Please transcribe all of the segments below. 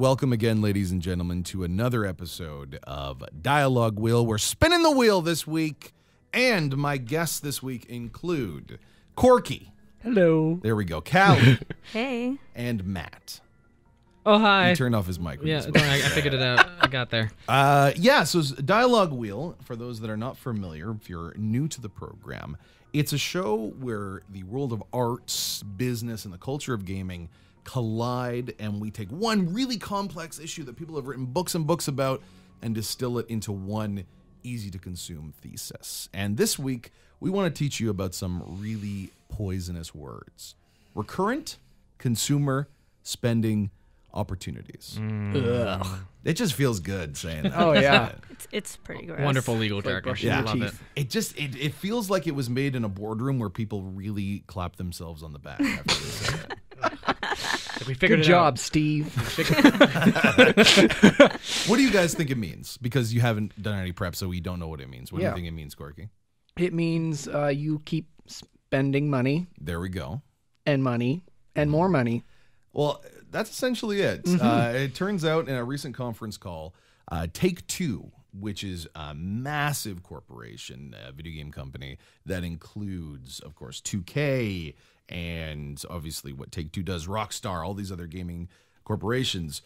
Welcome again, ladies and gentlemen, to another episode of Dialogue Wheel. We're spinning the wheel this week, and my guests this week include Corky. Hello. There we go. Callie Hey. and Matt. Oh hi. He turned off his mic. yeah, spoke. don't I, I figured it out. I got there. Uh, yeah, so Dialogue Wheel, for those that are not familiar, if you're new to the program, it's a show where the world of arts, business, and the culture of gaming collide, and we take one really complex issue that people have written books and books about and distill it into one easy to consume thesis. And this week, we want to teach you about some really poisonous words recurrent consumer spending opportunities. Mm. It just feels good saying that. Oh yeah. It's, it's pretty gross. Wonderful legal like jargon. brushing your Love it. It just it, it feels like it was made in a boardroom where people really clap themselves on the back after they say it. Like, we figured Good it job, out. Steve. What do you guys think it means? Because you haven't done any prep, so we don't know what it means. What do you think it means, Corky? It means uh, you keep spending money There we go. and money and more money. Well, that's essentially it. Mm-hmm. Uh, it turns out in a recent conference call, uh, Take Two, which is a massive corporation, a video game company that includes, of course, 2K and obviously what Take Two does, Rockstar, all these other gaming corporations.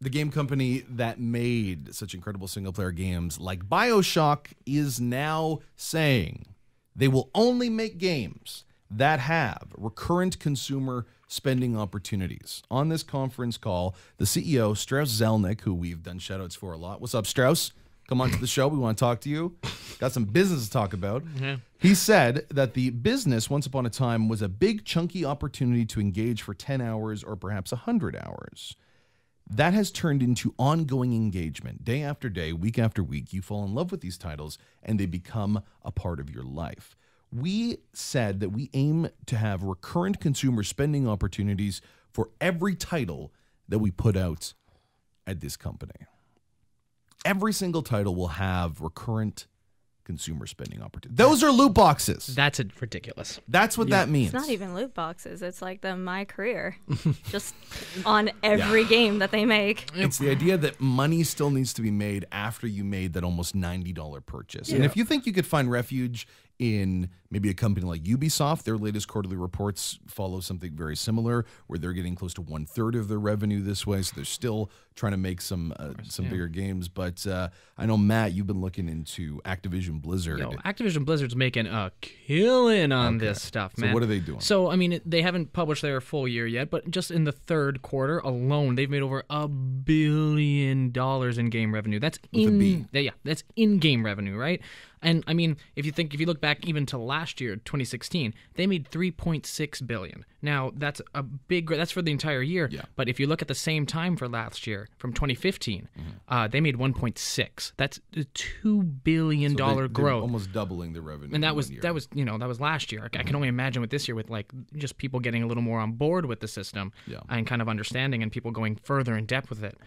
The game company that made such incredible single player games like Bioshock is now saying they will only make games that have recurrent consumer spending opportunities. On this conference call, the CEO, Strauss Zelnick, who we've done shoutouts for a lot. What's up, Strauss? Come on to the show. We want to talk to you. Got some business to talk about. He said that the business, once upon a time, was a big, chunky opportunity to engage for 10 hours or perhaps 100 hours. That has turned into ongoing engagement. Day after day, week after week, you fall in love with these titles and they become a part of your life. We said that we aim to have recurrent consumer spending opportunities for every title that we put out at this company. Every single title will have recurrent consumer spending opportunities. Those are loot boxes. That's a, ridiculous. That's what that means. It's not even loot boxes. It's like the my career, just on every game that they make. It's the idea that money still needs to be made after you made that almost $90 purchase. And if you think you could find refuge in maybe a company like Ubisoft, their latest quarterly reports follow something very similar, where they're getting close to one third of their revenue this way. So they're still trying to make some uh, some bigger games. But uh, I know Matt, you've been looking into Activision Blizzard. Yo, Activision Blizzard's making a killing on this stuff, So man. what are they doing? So I mean, they haven't published their full year yet, but just in the third quarter alone, they've made over a billion dollars in game revenue. That's With in yeah, that's in game revenue, right? And I mean, if you think if you look back even to last year, 2016, they made 3.6 billion. Now that's a big that's for the entire year. Yeah. But if you look at the same time for last year, from 2015, uh, they made 1.6. That's a two billion So they- dollar growth almost doubling the revenue. and that was year. that was you know that was last year. I, I can only imagine with this year with like just people getting a little more on board with the system Yeah. and kind of understanding and people going further in depth with it.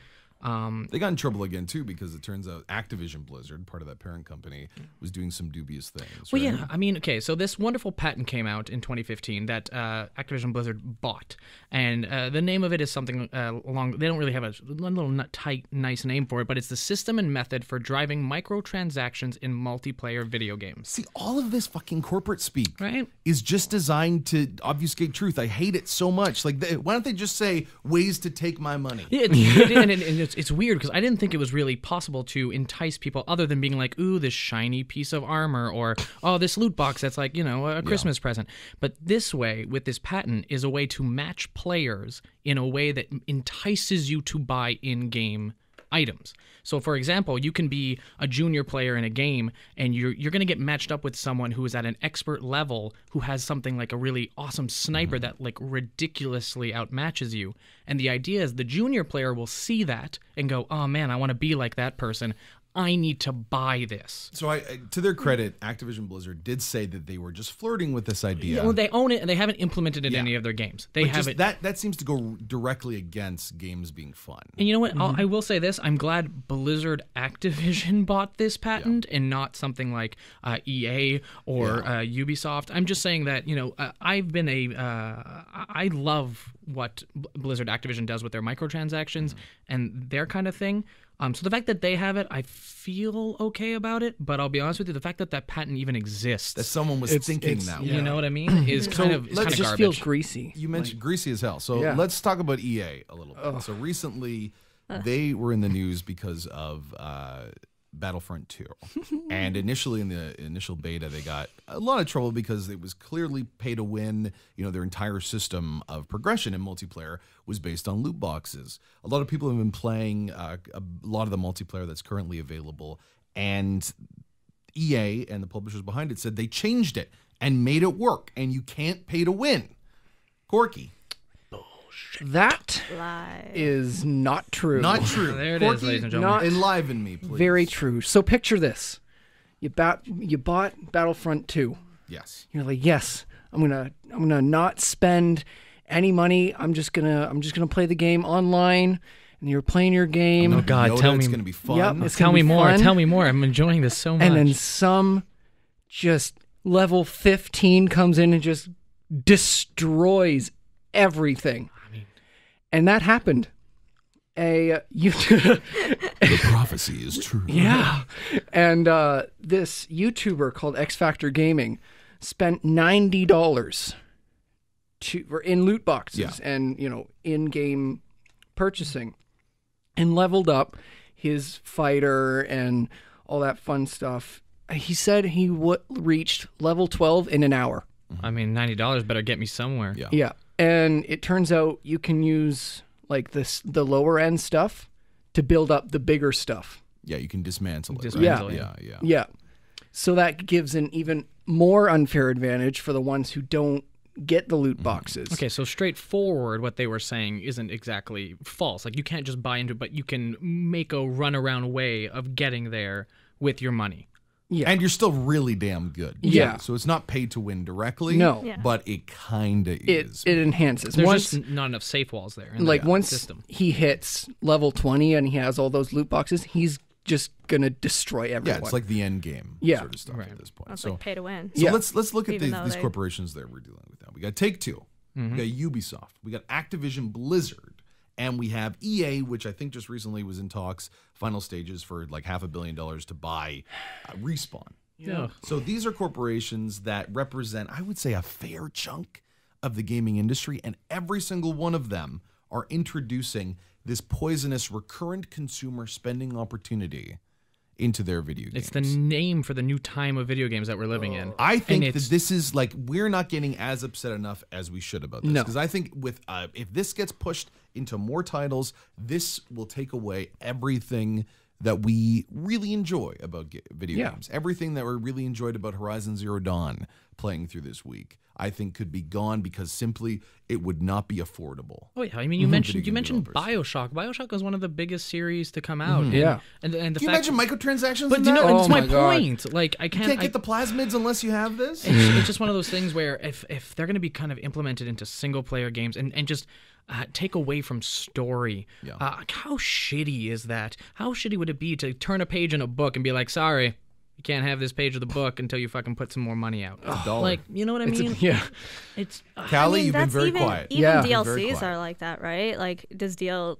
Um, They got in trouble again too because it turns out Activision Blizzard, part of that parent company, was doing some dubious things. well, right? yeah, I mean, okay, so this wonderful patent came out in 2015 that uh, Activision Blizzard bought, and uh, the name of it is something uh, along. They don't really have a little tight, nice name for it, but it's the system and method for driving microtransactions in multiplayer video games. See, all of this fucking corporate speak Right. is just designed to obfuscate truth. I hate it so much. Like, they, why don't they just say ways to take my money? Yeah, it, it, and, it- and it's, it's weird because I didn't think it was really possible to entice people other than being like, ooh, this shiny piece of armor, or oh, this loot box that's like, you know, a Christmas present. But this way, with this patent, is a way to match players in a way that entices you to buy in game items. So for example, you can be a junior player in a game and you're you're going to get matched up with someone who is at an expert level who has something like a really awesome sniper mm-hmm. that like ridiculously outmatches you. And the idea is the junior player will see that and go, "Oh man, I want to be like that person. I need to buy this. So I, I- to their credit, Activision Blizzard did say that they were just flirting with this idea. Well, they own it and they haven't implemented it in Yeah. any of their games. They but have just it. that that seems to go directly against games being fun. and you know what? Mm-hmm. I'll, say this: I'm glad Blizzard Activision bought this patent and not something like uh, EA or uh, Ubisoft. I'm just saying that you know uh, I've been a uh, I I love what Blizzard Activision does with their microtransactions Mm-hmm. and their kind of thing. Um, so the fact that they have it, I feel okay about it. But I'll be honest with you, the fact that that patent even exists, That someone was It's- thinking it's- that. you know what I mean, is kind of is let's kind it of just garbage. feels greasy. You mentioned greasy as hell. So Yeah. let's talk about EA a little bit. So recently, they were in the news because of uh, Battlefront 2. and initially, in the initial beta, they got a lot of trouble because it was clearly pay to win. You know, their entire system of progression in multiplayer was based on loot boxes. A lot of people have been playing uh, a lot of the multiplayer that's currently available. And EA and the publishers behind it said they changed it and made it work, and you can't pay to win. Corky. That Live. is not true. Not true. There it is, Corky, ladies and gentlemen. not- enliven me, please. Very true. So picture this: you bat, you bought Battlefront Two. yes. You're like, yes, I'm gonna, I'm gonna not spend any money. I'm just gonna, I'm just gonna play the game online. And you're playing your game. Oh, God, Yoda, tell it's me- going to be fun. Yep, oh, it's Tell gonna me be more. fun. Tell me more. I'm enjoying this so much. and then some just level 15 comes in and just destroys everything. And that happened. A uh, YouTube, the prophecy is true. yeah, and uh, this YouTuber called X Factor Gaming spent ninety dollars to for in loot boxes Yeah. and you know in-game purchasing, and leveled up his fighter and all that fun stuff. He said he w- reached level twelve in an hour. I mean, ninety dollars better get me somewhere. Yeah. Yeah, and it turns out you can use like this the lower end stuff to build up the bigger stuff. Yeah, you can dismantle it. Dismantle right? it. Yeah, yeah. Yeah, so that gives an even more unfair advantage for the ones who don't get the loot mm-hmm. boxes. Okay, so straightforward, what they were saying isn't exactly false. Like you can't just buy into it, but you can make a runaround way of getting there with your money. Yeah. And you're still really damn good. Yeah. So it's not paid to win directly. No. Yeah. But it kind of It is. it enhances There's once. just not enough safe walls there. in like the once system. he hits level 20 and he has all those loot boxes, he's just gonna destroy everyone. yeah, it's like the end game Yeah. sort of stuff Right. at this point. That's so like pay to win. so Yeah. let's let's look at Even these, these they- corporations that we're dealing with now. We got Take 2 we mm-hmm. got Ubisoft, we got Activision Blizzard, and we have EA, which I think just recently was in talks, final stages for like half a billion dollars to buy uh, Respawn. Yeah. So these are corporations that represent, I would say, a fair chunk of the gaming industry, and every single one of them are introducing this poisonous recurrent consumer spending opportunity into their video games. It's the name for the new time of video games that we're living in. I think that this is like we're not getting as upset enough as we should about this No. because I think with uh, if this gets pushed into more titles, this will take away everything that we really enjoy about video Yeah. games. Everything that we really enjoyed about Horizon Zero Dawn playing through this week, I think could be gone because simply it would not be affordable. Oh yeah, I mean you mentioned you game mentioned developers. BioShock. BioShock was one of the biggest series to come out. Mm-hmm. and- Yeah. and and the Can you fact, imagine microtransactions? but in you know, that? it's Oh my, my point. Like I can't, can't I- get the plasmids unless you have this. it's, it's just one of those things where if if they're going to be kind of implemented into single player games and and just uh, take away from story, Yeah. uh, how shitty is that? How shitty would it be to turn a page in a book and be like, sorry. You can't have this page of the book until you fucking put some more money out. dollar. Like, you know what I It's a- mean? yeah. It's uh, Callie, I mean, you've been that's very even, quiet. Even Yeah. Very DLCs quiet. are like that, right? Like, does DL?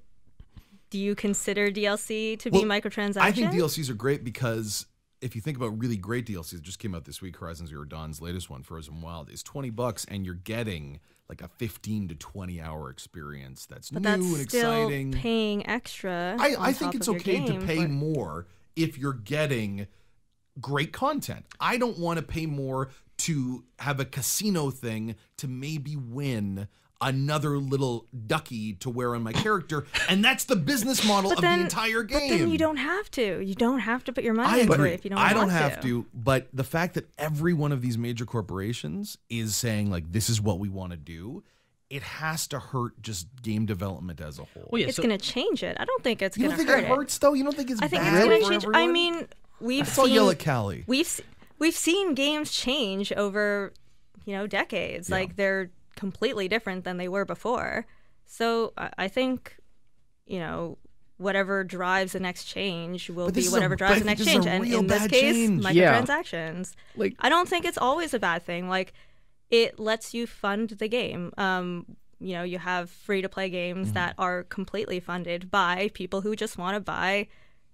Do you consider DLC to be Well, microtransactions? I think DLCs are great because if you think about really great DLCs, that just came out this week. Horizon Zero Dawn's latest one, Frozen Wild, is twenty bucks, and you're getting like a fifteen to twenty hour experience that's but new that's and still exciting. paying extra. I, I think it's okay to pay but- more if you're getting great content. I don't want to pay more to have a casino thing to maybe win another little ducky to wear on my character, and that's the business model But of then, the entire game. But then you don't have to. You don't have to put your money I into agree. it if you don't I don't have to. But the fact that every one of these major corporations is saying like this is what we want to do, it has to hurt just game development as a whole. Well, yeah, It's so- going to change it. I don't think it's you going don't to think hurt it hurts though? You don't think it's I think bad it's going to for change. I mean, we've I saw seen yell at Callie. we've we've seen games change over you know decades. Yeah. Like they're completely different than they were before. So I, I think you know whatever drives the next change will be is a- whatever drives the next this is a change. And in this case, change. Yeah. microtransactions. Like I don't think it's always a bad thing. Like it lets you fund the game. Um, you know, you have free to play games Mm-hmm. that are completely funded by people who just want to buy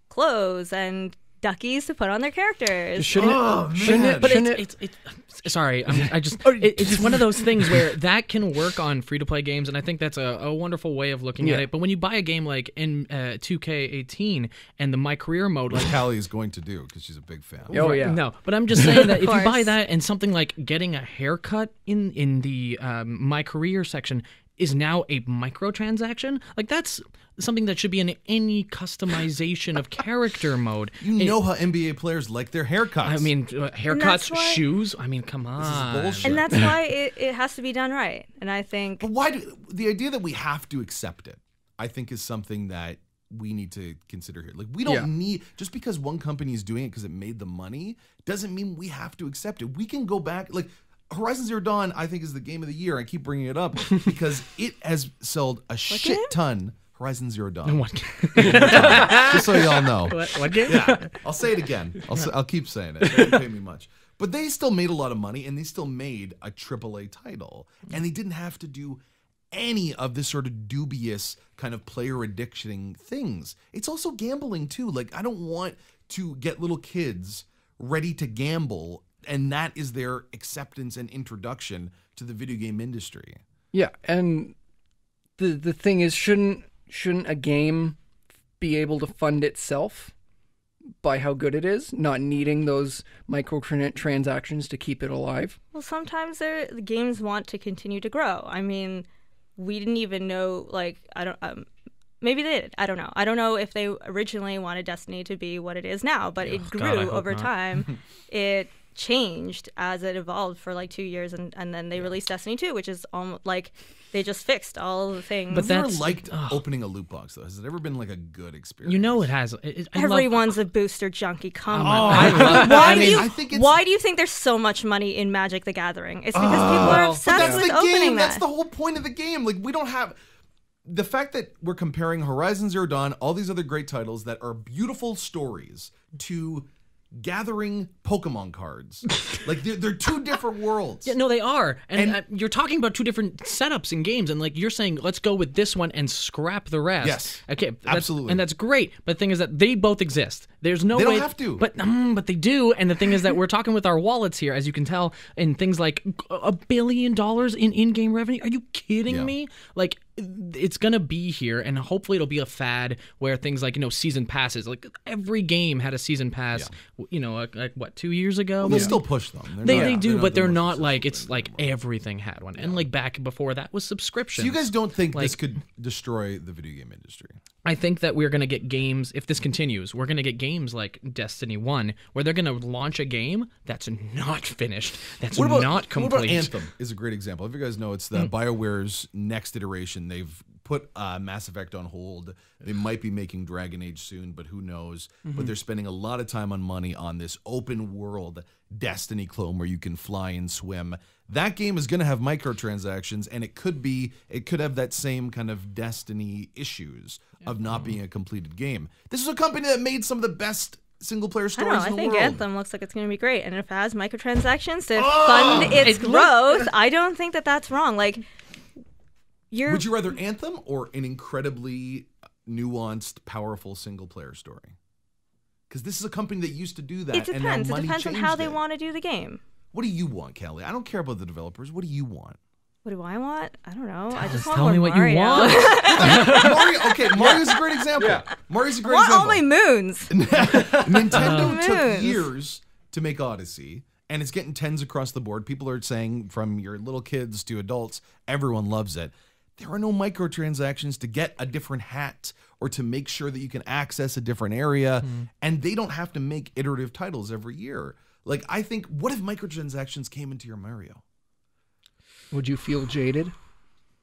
clothes and duckies to put on their characters. shouldn't Oh, it, shouldn't it, but shouldn't it's, it, it's, it's sorry I'm, i just Oh, it, it's one of those things where that can work on free to play games and i think that's a, a wonderful way of looking at it but when you buy a game like in uh, 2k18 and the my career mode like Callie is going to do because she's a big fan. Oh, yeah. no but i'm just saying that if you buy that and something like getting a haircut in in the um, my career section is now a microtransaction like that's something that should be in any customization of character mode You know how NBA players like their haircuts. I mean, uh, haircuts, why- shoes. I mean, come on. bullshit. and that's why it, it has to be done right. And I think But why do the idea that we have to accept it? I think is something that we need to consider here. Like we don't Yeah. need just because one company is doing it because it made the money doesn't mean we have to accept it. We can go back like Horizon Zero Dawn. I think is the game of the year. I keep bringing it up because it has sold a shit game? ton. Horizon Zero Dawn. What, Just so y'all know. what, what game? Yeah, I'll say it again. I'll say, I'll keep saying it. They don't pay me much, but they still made a lot of money, and they still made a AAA title, and they didn't have to do any of this sort of dubious kind of player addiction things. It's also gambling too. Like I don't want to get little kids ready to gamble, and that is their acceptance and introduction to the video game industry. Yeah, and the the thing is, shouldn't shouldn't a game be able to fund itself by how good it is, not needing those microtransactions to keep it alive? Well, sometimes the games want to continue to grow. I mean, we didn't even know, like, I don't, um, maybe they did. I don't know. I don't know if they originally wanted Destiny to be what it is now, but it grew God, over not. time. it changed as it evolved for like two years, and, and then they released Destiny 2, which is almost like they just fixed all the things. But I've never That's- liked opening a loot box though. Has it ever been like a good experience? You know it has. It, it- I love- Everyone's a booster junkie. Come Oh, on. I love- why I do you I think why do you think there's so much money in Magic the Gathering? It's because oh. people are well, obsessed that's with the opening game. that. That's the whole point of the game. Like we don't have the fact that we're comparing Horizon Zero Dawn, all these other great titles that are beautiful stories, to gathering Pokemon cards. like they're, they're two different worlds. Yeah, no, they are, and, And- uh, you're talking about two different setups in games, and like you're saying, let's go with this one and scrap the rest. Yes. okay, Absolutely. and that's great. But the thing is that they both exist. There's no They don't have to. but um, but they do. And the thing is that we're talking with our wallets here, as you can tell, in things like a billion dollars in in-game revenue. Are you kidding Yeah. me? Like it's gonna be here, and hopefully it'll be a fad where things like you know season passes, like every game had a season pass. You know, like, like what two years ago? Well, they still push them. They're They, not- they do, not but they're the not like it's like in the world. everything had one. And like back before that was subscription. So you guys don't think this could destroy the video game industry? I think that we're gonna get games if this continues. We're gonna get games like Destiny One, where they're gonna launch a game that's not finished, that's What about, not what complete. about Anthem? Is a great example. If you guys know, it's the mm. BioWare's next iteration. They've put uh, Mass Effect on hold. They might be making Dragon Age soon, but who knows? But they're spending a lot of time on money on this open world Destiny clone where you can fly and swim. That game is going to have microtransactions, and it could be it could have that same kind of Destiny issues of not being a completed game. This is a company that made some of the best single player I stories don't know. I in the think world. Anthem looks like it's going to be great, and if it has microtransactions to Oh! fund its It growth, I don't think that that's wrong. Like, you're Would you rather Anthem or an incredibly nuanced, powerful single player story? Because this is a company that used to do that. it and now depends. It money depends on how they it. want to do the game. What do you want, Kelly? I don't care about the developers. What do you want? What do I want? I don't know. I just Tell want me more what you want. Mario. Okay, Mario's a great example. Mario's a great want all example. my moons. Nintendo took Moons. years to make Odyssey, and it's getting tens across the board. People are saying from your little kids to adults, everyone loves it. There are no microtransactions to get a different hat or to make sure that you can access a different area, hmm. and they don't have to make iterative titles every year. Like I think, what if microtransactions came into your Mario? Would you feel jaded?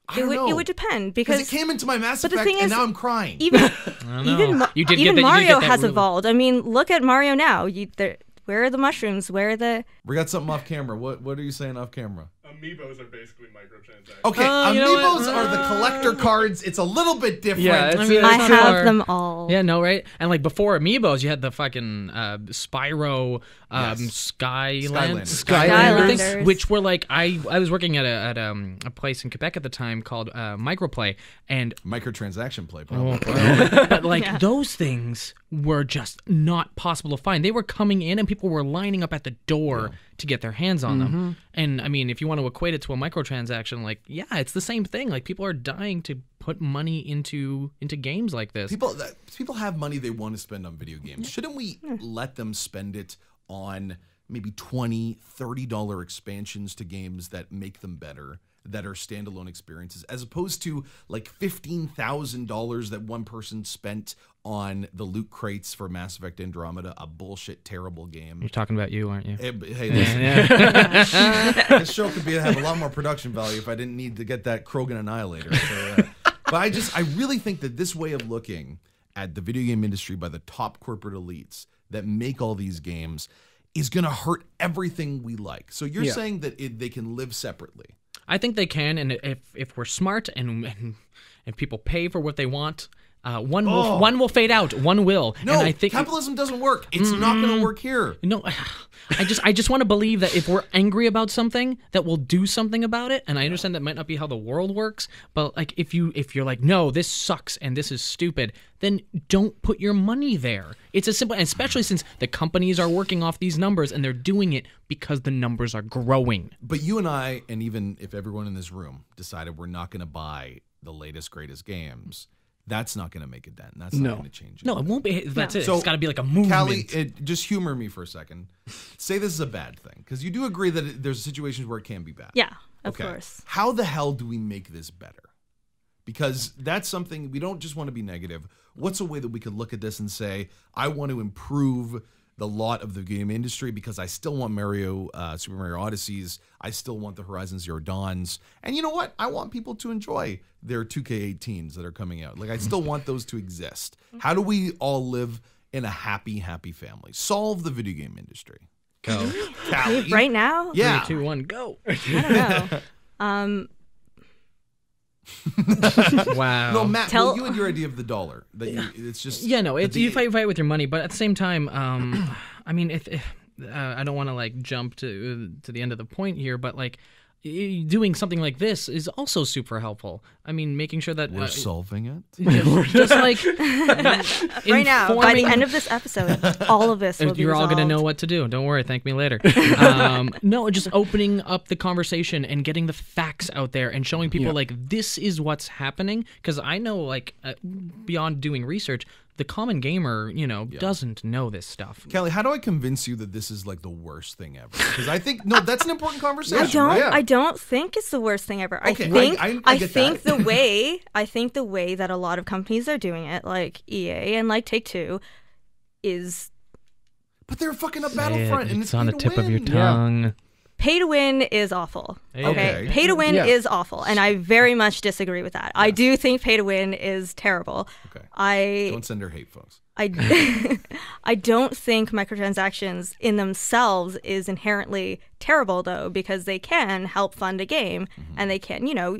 I it don't would know. it would depend because because it came into my Mass But the Effect, thing and is, now I'm crying. even even You did get even that- you did Mario get that has really- evolved. I mean, look at Mario now. You there, where are the mushrooms? Where are the we got something off camera. What What are you saying off camera? Amiibos are basically microtransactions. Okay, Oh, you know what? amiibos are the collector cards. It's a little bit different. Yeah, it's, I mean, it's I have far. them all. Yeah, no, right? And like before Amiibos, you had the fucking uh, Spyro um, Yes. Skyland, Skylanders. Skylanders, Skylanders. which were like I I was working at a at um, a place in Quebec at the time called uh, Microplay, and Microtransaction play, probably. but like Yeah. those things were just not possible to find. They were coming in and people were lining up at the door to get their hands on them. Mm-hmm. And I mean, if you want to equate it to a microtransaction, like yeah, it's the same thing. Like people are dying to put money into into games like this. People that, people have money they want to spend on video games. Shouldn't we let them spend it on maybe 20 30 dollar expansions to games that make them better that are standalone experiences as opposed to like $15,000 that one person spent on the loot crates for Mass Effect Andromeda, a bullshit terrible game. You're talking about you, aren't you? Hey, hey, listen, this show could be have a lot more production value if I didn't need to get that Krogan Annihilator. So, uh, but I just, I really think that this way of looking at the video game industry by the top corporate elites that make all these games is going to hurt everything we like. So you're Yeah. saying that it, they can live separately. I think they can, and if if we're smart and and if people pay for what they want, uh, one will one will fade out, one will. No, and I think capitalism doesn't work. It's not going to work here. no, I just I just want to believe that if we're angry about something, that we'll do something about it. And I understand that might not be how the world works, but like if you if you're like, no, this sucks and this is stupid, then don't put your money there. It's a simple, especially since the companies are working off these numbers and they're doing it because the numbers are growing. But you and I, and even if everyone in this room decided we're not going to buy the latest, greatest games, that's not going to make a dent. That's not going to change it. No, it won't be. That's it. So, it's got to be like a movement. Callie, it, just humor me for a second. Say this is a bad thing because you do agree that it, there's situations where it can be bad. Yeah, of Okay. course. How the hell do we make this better? Because that's something we don't just want to be negative. What's a way that we could look at this and say, I want to improve the lot of the game industry because I still want Mario, uh, Super Mario Odysseys. I still want the Horizon Zero Dawns. And you know what? I want people to enjoy their 2K18s that are coming out. Like, I still want those to exist. How do we all live in a happy, happy family? Solve the video game industry. Go. Callie. Right now, Yeah. Three, two, one, go. I don't know. um, wow. No, Matt, Tell- well, you had your idea of the dollar. That you, it's just Yeah, no, that it's the- you fight fight with your money, but at the same time, um, I mean, if, if uh, I don't want to like jump to to the end of the point here, but like y- doing something like this is also super helpful. I mean, making sure that We're uh, solving it. just like right now, by the end of this episode, all of this will you're all going to know what to do. Don't worry. Thank me later. um, no, just opening up the conversation and getting the facts out there and showing people Yeah. like this is what's happening. Because I know, like, uh, beyond doing research, the common gamer, you know, doesn't know this stuff. Kelly, how do I convince you that this is like the worst thing ever? Because I think no, that's an important conversation. I don't. right? I don't think it's the worst thing ever. Okay, I I- think. I- I, I get think that. the way. I think the way that a lot of companies are doing it, like EA and like Take Two, is But they're fucking up Battlefront, and it's, it's on the pay to tip of your win. tongue. Pay to win is awful. Okay, Okay. pay to win Yeah. is awful, and I very much disagree with that. I do think pay to win is terrible. Okay, I don't send her hate, folks. I, I don't think microtransactions in themselves is inherently terrible though because they can help fund a game Mm-hmm. and they can you know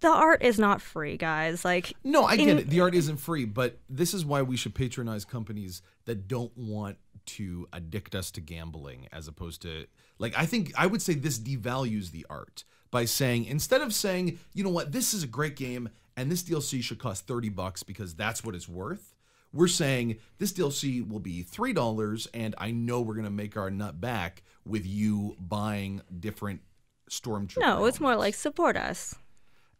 the art is not free guys like No, I get it. The art isn't free, but this is why we should patronize companies that don't want to addict us to gambling as opposed to like I think I would say this devalues the art by saying instead of saying, you know what, this is a great game and this DLC should cost 30 bucks because that's what it's worth. We're saying this DLC will be $3 and I know we're going to make our nut back with you buying different stormtrooper. no it's more like support us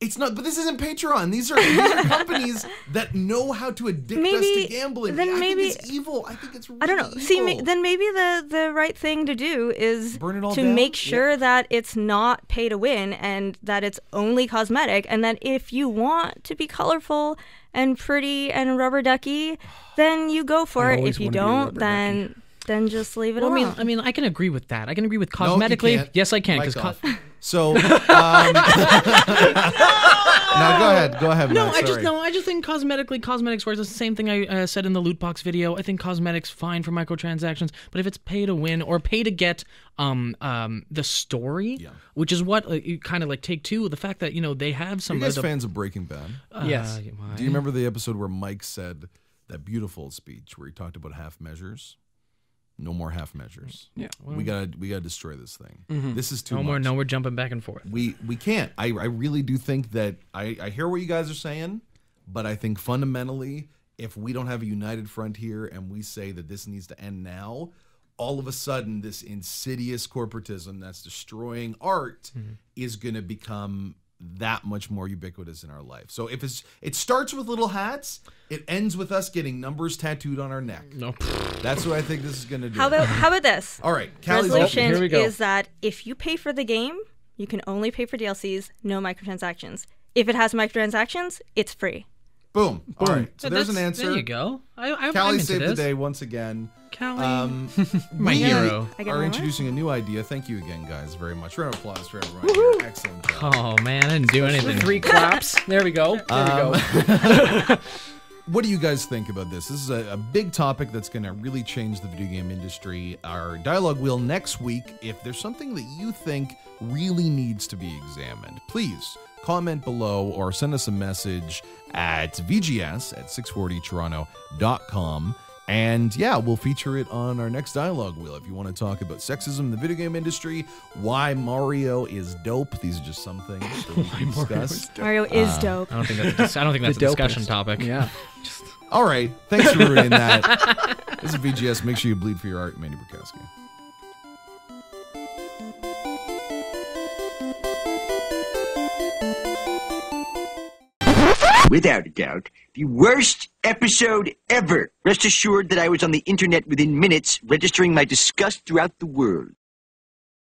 It's not, but this isn't Patreon. These are these are companies that know how to addict us Maybe- to gambling. then I maybe- think it's evil. I think it's really I don't know. Evil. See, ma- then maybe the the right thing to do is Burn it all to down? make sure that it's not pay to win and that it's only cosmetic, and that if you want to be colorful and pretty and rubber ducky, then you go for I it. If you wanna be a don't, rubber then then just leave it Well, I mean, I mean, I can agree with that. I can agree with No, you cosmetically. can't. yes, I can. Because off. So um, no, go ahead. Go ahead. No, Matt, I just sorry. no. I just think cosmetically, cosmetics works. It's the same thing I uh, said in the loot box video. I think cosmetics fine for microtransactions, but if it's pay to win or pay to get um um the story, yeah. which is what uh, you kind of like take two. The fact that you know they have Are some you guys of the, fans of Breaking Bad? yes. Uh, why? Do you remember the episode where Mike said that beautiful speech where he talked about half measures? No more half measures. Mm, yeah. we gotta we gotta destroy this thing. Mm-hmm. This is too no much. more. No, we're jumping back and forth. we we can't. I I really do think that I I hear what you guys are saying, but I think fundamentally, if we don't have a united front here and we say that this needs to end now, all of a sudden this insidious corporatism that's destroying art mm-hmm. is going to become that much more ubiquitous in our life. So if it's it starts with little hats, it ends with us getting numbers tattooed on our neck. No. That's what I think this is going to do. How about how about this? all right, Callie's up. Resolution here we go. is that if you pay for the game, you can only pay for DLCs, no microtransactions. If it has microtransactions, it's free. Boom. All right. So there's an answer. There you go. I, I, I'm Callie into saved the day once again. Callie, Um, my we hero. I get are my introducing a new idea. Thank you again, guys, very much. Round of applause for everyone. here. Excellent job. Oh man, I didn't do anything. Three claps. There we go. There Um, we go. What do you guys think about this? This is a, a big topic that's going to really change the video game industry. Our dialogue wheel next week. If there's something that you think really needs to be examined, please comment below or send us a message at VGS at 640toronto.com. And yeah, we'll feature it on our next dialogue wheel. If you want to talk about sexism in the video game industry, why Mario is dope, these are just some things that we can discuss. Mario is uh, dope. I don't think that's. A, dis- I don't think that's a The discussion topic. Yeah. All right. Thanks for ruining that. this is VGS. Make sure you bleed for your art, Mandy Borkowski. Without a doubt, the worst episode ever. Rest assured that I was on the internet within minutes, registering my disgust throughout the world.